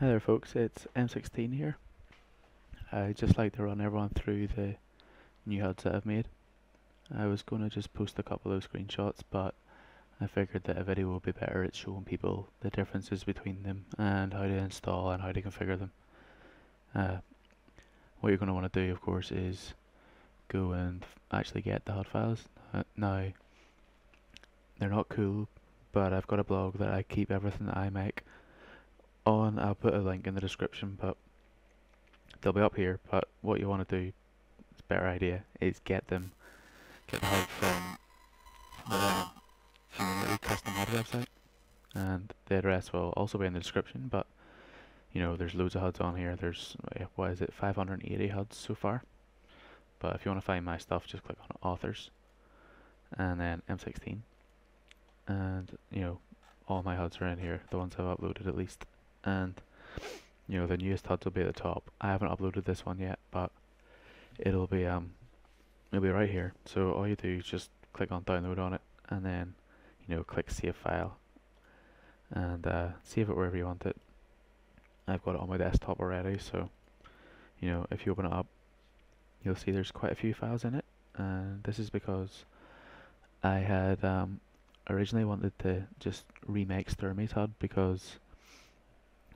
Hi there folks, it's EmSixTeen here. I'd just like to run everyone through the new HUDs that I've made. I was going to just post a couple of screenshots but I figured that a video would be better at showing people the differences between them and how to install and how to configure them. Uh, what you're going to want to do of course is go and actually get the HUD files. Uh, now, they're not cool but I've got a blog that I keep everything that I make on. I'll put a link in the description, but they'll be up here. But what you want to do, it's a better idea, is get them, get the HUD from the community custom HUD website, and the address will also be in the description. But you know, there's loads of HUDs on here. There's what is it, 580 HUDs so far. But if you want to find my stuff, just click on authors, and then EmSixTeen, and you know, all my HUDs are in here. The ones I've uploaded at least and you know the newest HUDs will be at the top. I haven't uploaded this one yet, but it'll be um it'll be right here. So all you do is just click on download on it, and then you know click save file, and uh, save it wherever you want it. I've got it on my desktop already, so you know if you open it up, you'll see there's quite a few files in it, and this is because I had um, originally wanted to just remake Stermy's HUD because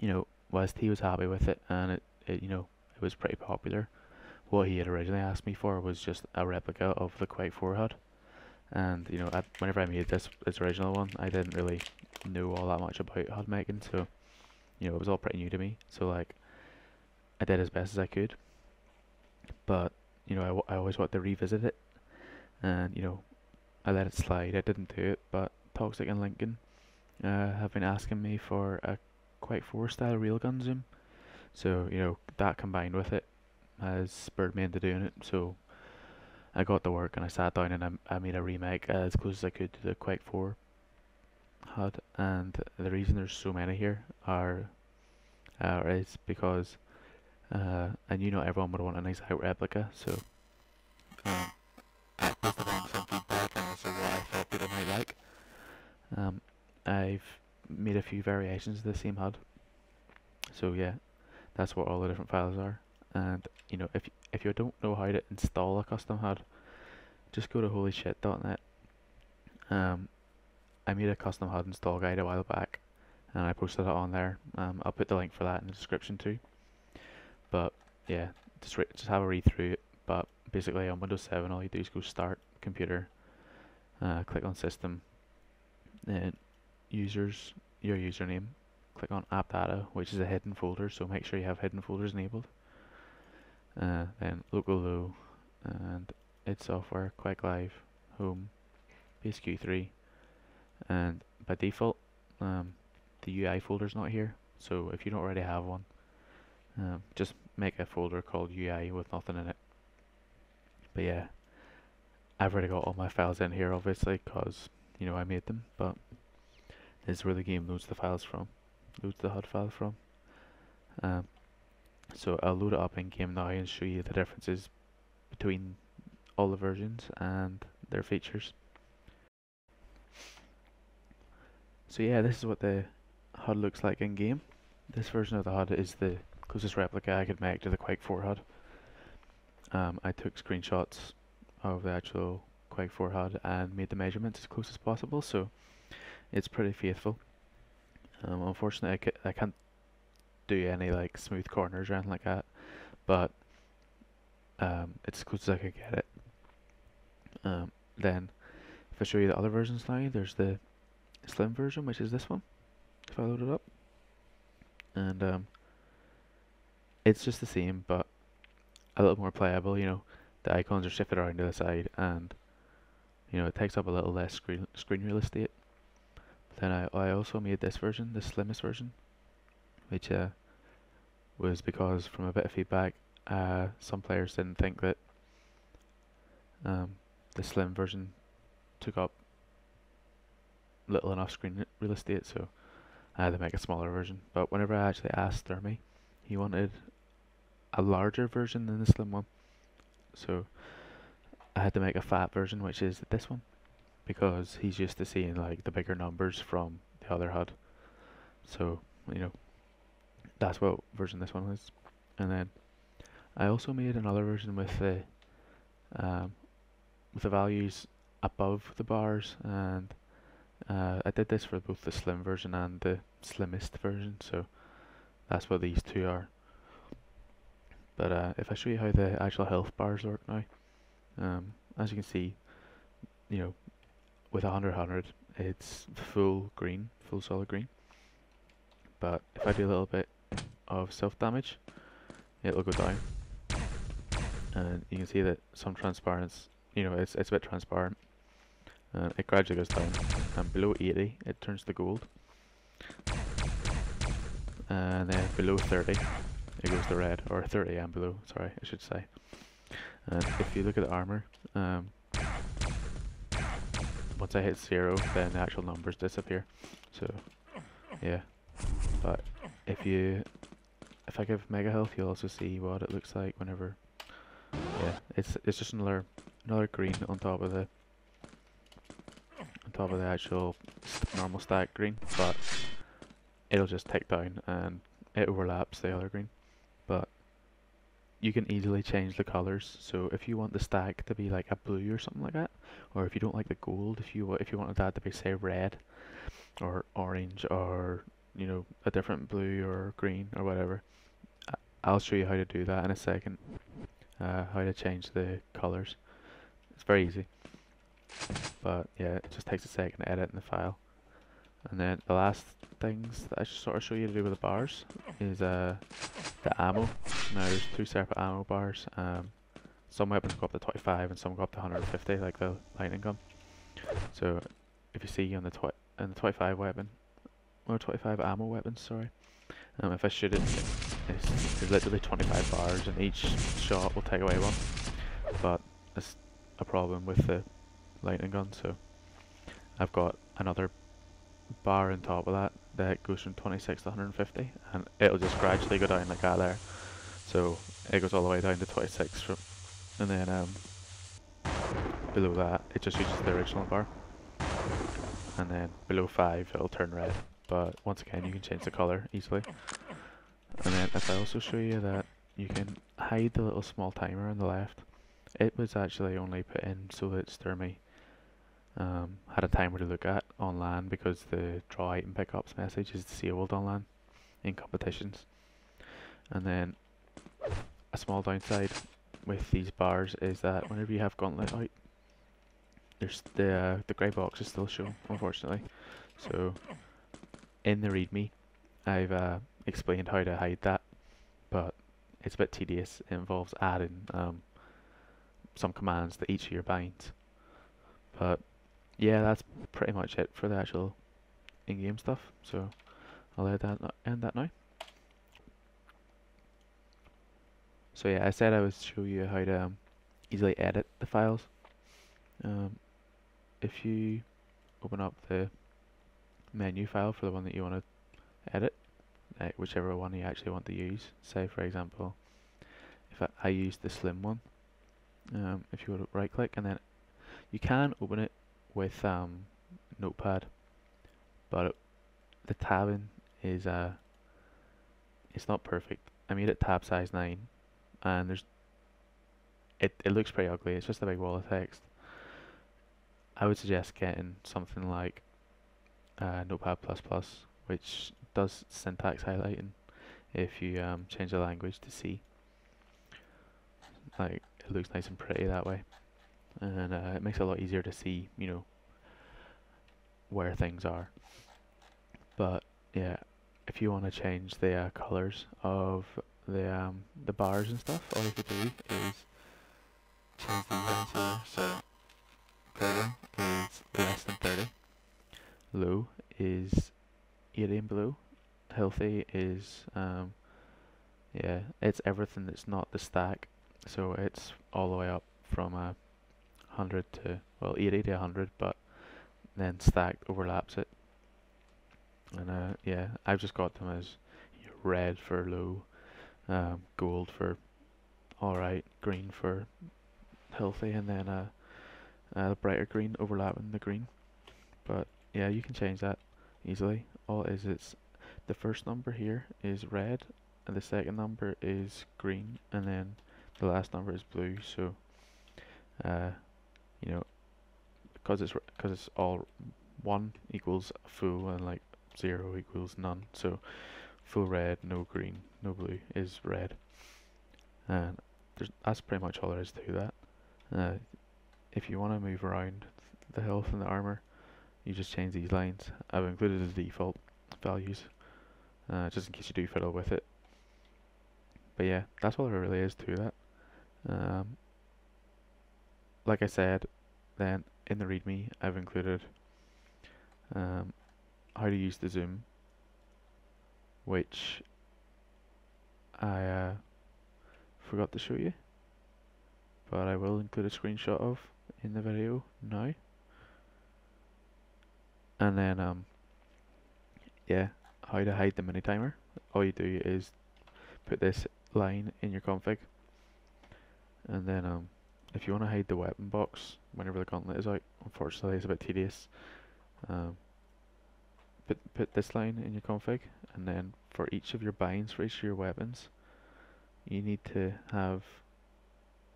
you know, whilst he was happy with it and it, it you know, it was pretty popular, what he had originally asked me for was just a replica of the Quake 4 HUD. And, you know, I, whenever I made this, this original one, I didn't really know all that much about HUD making, so, you know, it was all pretty new to me. So, like, I did as best as I could. But, you know, I, I always want to revisit it. And, you know, I let it slide. I didn't do it, but Toxic and Link1n uh, have been asking me for a Quake 4 style railgun zoom. So, you know, that combined with it has spurred me into doing it. So, I got to work and I sat down and I, I made a remake as close as I could to the Quake 4 HUD. And the reason there's so many here are uh, is because uh, I knew not everyone would want an exact replica. So, um, I on some feedback and also what I thought people might like. Um, I've made a few variations of the same HUD. So yeah, that's what all the different files are. And you know, if if you don't know how to install a custom HUD, just go to holysh1t.net. Um, I made a custom HUD install guide a while back, and I posted it on there. Um, I'll put the link for that in the description too. But yeah, just just have a read through it. But basically, on Windows 7, all you do is go Start Computer, uh, click on System, then users your username click on app data which is a hidden folder so make sure you have hidden folders enabled. Uh, then local low and id software Quake Live home base q3 and by default um, the UI folder is not here so if you don't already have one um, just make a folder called UI with nothing in it. But yeah I've already got all my files in here obviously because you know I made them but is where the game loads the files from, loads the HUD file from. Um, so I'll load it up in game now and show you the differences between all the versions and their features. So yeah, this is what the HUD looks like in game. This version of the HUD is the closest replica I could make to the Quake 4 HUD. Um, I took screenshots of the actual Quake 4 HUD and made the measurements as close as possible. So it's pretty faithful. Um, unfortunately, I, ca I can't do any like smooth corners or anything like that, but um, it's as close as I could get it. Um, then, if I show you the other versions now, there's the slim version, which is this one. If I load it up, and um, it's just the same, but a little more playable. You know, the icons are shifted around to the side, and you know it takes up a little less screen screen real estate. Then I, I also made this version, the slimmest version, which uh, was because from a bit of feedback, uh, some players didn't think that um, the slim version took up little enough screen real estate, so I had to make a smaller version. But whenever I actually asked Stermy, he wanted a larger version than the slim one, so I had to make a fat version, which is this one because he's used to seeing like the bigger numbers from the other HUD. So, you know, that's what version this one is. And then I also made another version with the um, with the values above the bars and uh, I did this for both the slim version and the slimmest version so that's what these two are but uh, if I show you how the actual health bars work now um, as you can see you know with 100 100 it's full green full solid green. But if I do a little bit of self damage it'll go down. And you can see that some transparency you know it's, it's a bit transparent. Uh, it gradually goes down. And below 80 it turns to gold. And then below 30 it goes to red or 30 and below sorry I should say. And if you look at the armor um, once I hit zero then the actual numbers disappear so yeah but if you if I give mega health you'll also see what it looks like whenever yeah it's it's just another another green on top of the on top of the actual normal stack green, but it'll just tick down and it overlaps the other green. You can easily change the colors. So if you want the stack to be like a blue or something like that, or if you don't like the gold, if you if you wanted that to be say red or orange or you know a different blue or green or whatever, I'll show you how to do that in a second. Uh, how to change the colors. It's very easy. But yeah, it just takes a second to edit in the file. And then the last things that I sort of show you to do with the bars is uh, the ammo. Now there's two separate ammo bars. Um, some weapons go up to 25 and some go up to 150 like the lightning gun. So if you see on the, twi on the 25 weapon, or 25 ammo weapons, sorry, um, if I shoot it, it's, it's literally 25 bars and each shot will take away one. But it's a problem with the lightning gun, so I've got another bar on top of that that goes from 26 to 150 and it'll just gradually go down like that there. So it goes all the way down to 26 from, and then um, below that it just uses the original bar. And then below 5 it'll turn red, but once again you can change the colour easily. And then if I also show you that you can hide the little small timer on the left, it was actually only put in so that Stermy um, had a timer to look at online because the draw item pickups message is disabled online in competitions. And then a small downside with these bars is that whenever you have Gauntlet out, there's the uh, the grey box is still shown, unfortunately. So in the README, I've uh, explained how to hide that, but it's a bit tedious. It involves adding um, some commands to each of your binds. But yeah, that's pretty much it for the actual in-game stuff. So I'll end that, end that now. So yeah, I said I would show you how to um, easily edit the files. Um, if you open up the menu file for the one that you want to edit, whichever one you actually want to use. Say for example, if I, I use the slim one, um, if you would right click and then you can open it with um, Notepad, but the tabbing is uh, it's not perfect. I made it tab size nine, and there's it. It looks pretty ugly. It's just a big wall of text. I would suggest getting something like uh, Notepad++, which does syntax highlighting if you um, change the language to C. Like it looks nice and pretty that way, and uh, it makes it a lot easier to see, you know, where things are. But yeah, if you want to change the uh, colors of the um, the bars and stuff, all you have to do is change lines here. So greater is less than 30, low is 80 and below, healthy is um, yeah, it's everything that's not the stack. So it's all the way up from a uh, 100 to well 80 to 100, but then stacked overlaps it. And uh, yeah, I've just got them as red for low, um, gold for alright, green for healthy, and then uh, uh, the brighter green overlapping the green. But yeah, you can change that easily. All it is it's the first number here is red, and the second number is green, and then the last number is blue. So, uh, because it's because it's all one equals full, and like zero equals none. So, full red, no green, no blue is red, and that's pretty much all there is to that. Uh, if you want to move around the health and the armor, you just change these lines. I've included the default values uh, just in case you do fiddle with it. But yeah, that's all there really is to that. Um, like I said, then in the README I've included um, how to use the zoom, which I uh, forgot to show you, but I will include a screenshot of in the video now. And then, um, yeah, how to hide the mini timer. All you do is put this line in your config and then um, if you want to hide the weapon box whenever the gauntlet is out, unfortunately it's a bit tedious. Um, put, put this line in your config and then for each of your binds for each of your weapons you need to have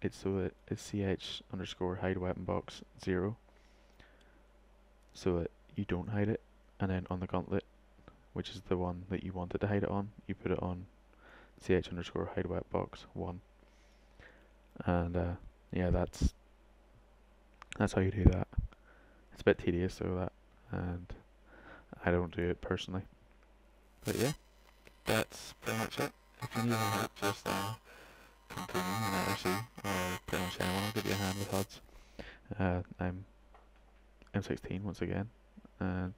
it so that it's ch underscore hide weapon box 0 so that you don't hide it and then on the gauntlet which is the one that you wanted to hide it on, you put it on ch underscore hide weapon box 1. And uh, yeah, that's that's how you do that. It's a bit tedious so that, and I don't do it personally. But yeah, that's pretty much it. If you need any help, just uh, to me in IRC, or pretty much anyone will give you a hand with HUDs. Uh, I'm EmSixTeen once again, and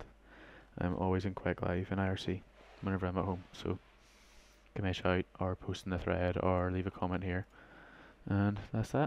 I'm always in Quake Live in IRC whenever I'm at home. So give me a shout or post in the thread or leave a comment here. And that's that.